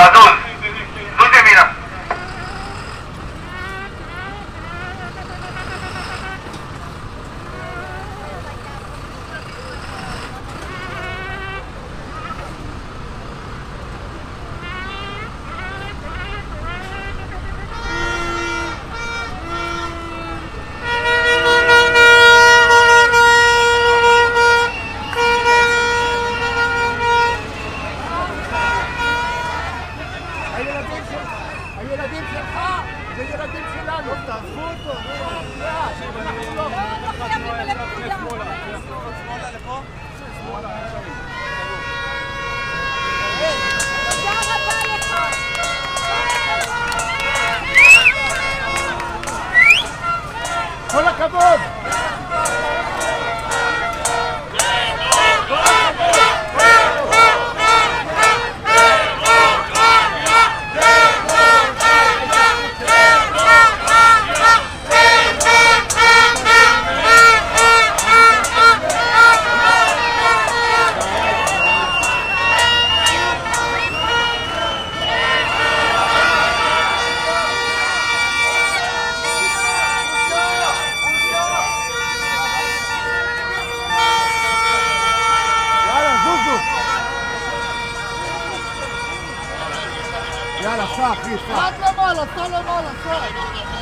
Salut! הילדים שלך, זה ילדים שלנו. תעזבו אותו, תודה רבה לך. כל הכבוד. יאללה, סע, אחי, סע. רק למעלה, סע למעלה, סע.